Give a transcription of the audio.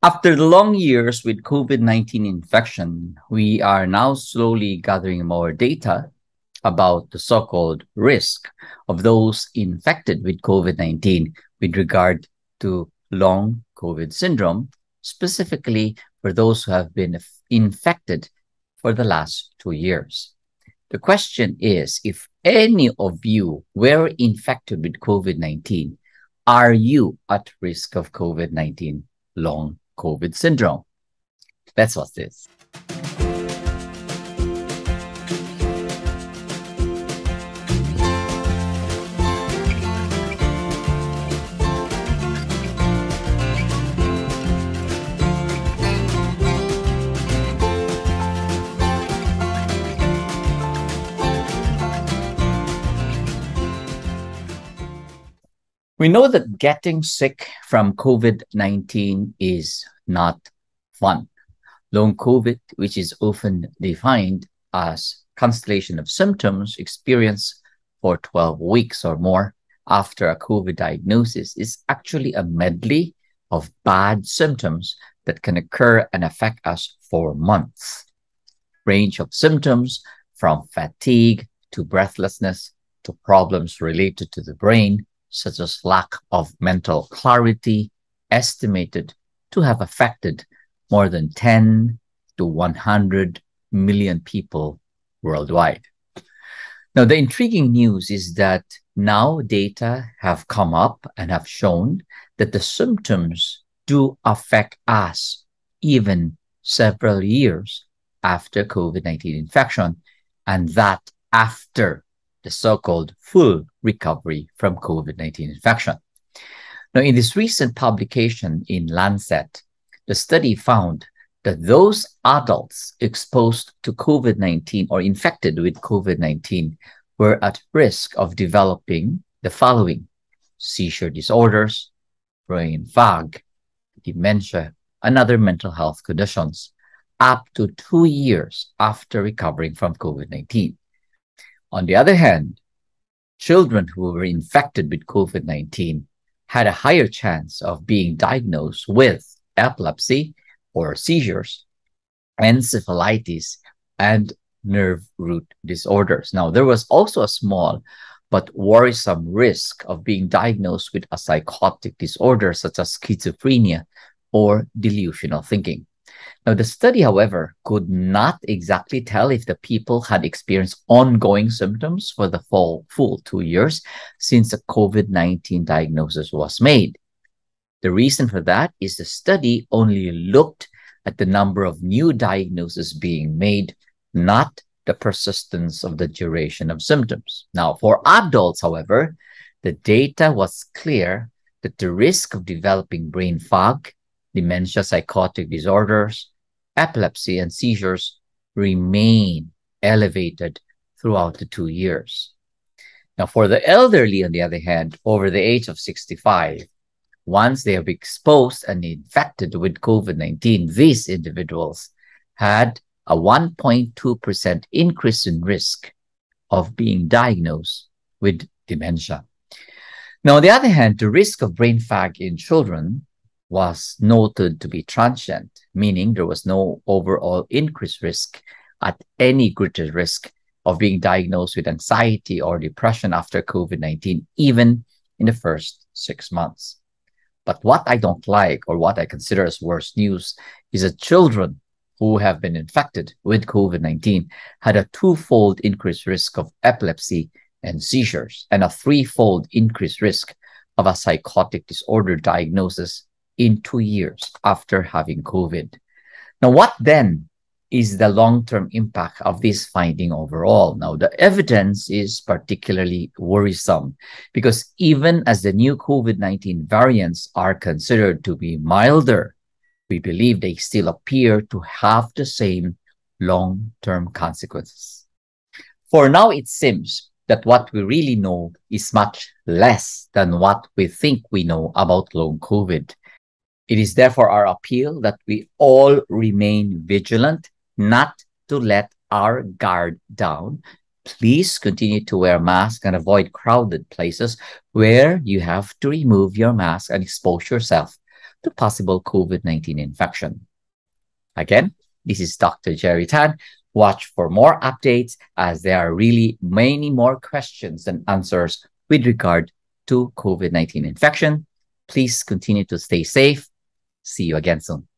After the long years with COVID 19 infection, we are now slowly gathering more data about the so called risk of those infected with COVID 19 with regard to long COVID syndrome, specifically for those who have been infected for the last two years. The question is if any of you were infected with COVID 19, are you at risk of COVID 19 long COVID syndrome? That's what this. We know that getting sick from COVID 19 is not fun. Long COVID, which is often defined as constellation of symptoms experienced for 12 weeks or more after a COVID diagnosis, is actually a medley of bad symptoms that can occur and affect us for months. Range of symptoms from fatigue to breathlessness to problems related to the brain such as lack of mental clarity, estimated to have affected more than 10 to 100 million people worldwide. Now, the intriguing news is that now data have come up and have shown that the symptoms do affect us even several years after COVID 19 infection, and that after the so-called full recovery from COVID-19 infection. Now, in this recent publication in Lancet, the study found that those adults exposed to COVID-19 or infected with COVID-19 were at risk of developing the following seizure disorders, brain fog, dementia, and other mental health conditions up to two years after recovering from COVID 19. On the other hand, children who were infected with COVID 19 had a higher chance of being diagnosed with epilepsy or seizures, encephalitis, and nerve root disorders. Now, there was also a small but worrisome risk of being diagnosed with a psychotic disorder such as schizophrenia or delusional thinking. Now, the study, however, could not exactly tell if the people had experienced ongoing symptoms for the full, full two years since the COVID 19 diagnosis was made. The reason for that is the study only looked at the number of new diagnoses being made, not the persistence of the duration of symptoms. Now, for adults, however, the data was clear that the risk of developing brain fog dementia, psychotic disorders, epilepsy, and seizures remain elevated throughout the two years. Now, for the elderly, on the other hand, over the age of 65, once they have exposed and infected with COVID 19, these individuals had a 1.2% increase in risk of being diagnosed with dementia. Now, on the other hand, the risk of brain fog in children was noted to be transient, meaning there was no overall increased risk at any greater risk of being diagnosed with anxiety or depression after COVID 19, even in the first six months. But what I don't like, or what I consider as worst news, is that children who have been infected with COVID 19 had a twofold increased risk of epilepsy and seizures, and a threefold increased risk of a psychotic disorder diagnosis in two years after having COVID. Now, what then is the long term impact of this finding overall? Now, the evidence is particularly worrisome because even as the new COVID 19 variants are considered to be milder, we believe they still appear to have the same long term consequences. For now, it seems that what we really know is much less than what we think we know about long COVID. It is therefore our appeal that we all remain vigilant, not to let our guard down. Please continue to wear masks and avoid crowded places where you have to remove your mask and expose yourself to possible COVID 19 infection. Again, this is Dr. Gerry Tan. Watch for more updates as there are really many more questions and answers with regard to COVID 19 infection. Please continue to stay safe. See you again soon.